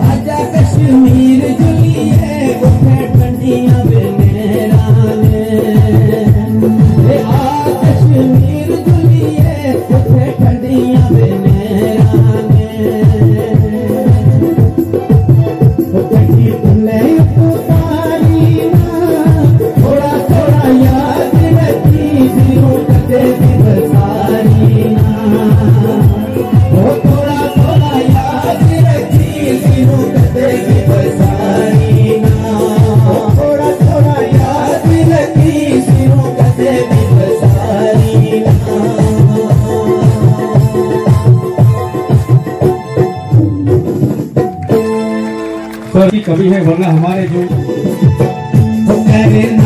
राजा कश्मीर झुली कश्मीर झुली कभी है वरना हमारे जो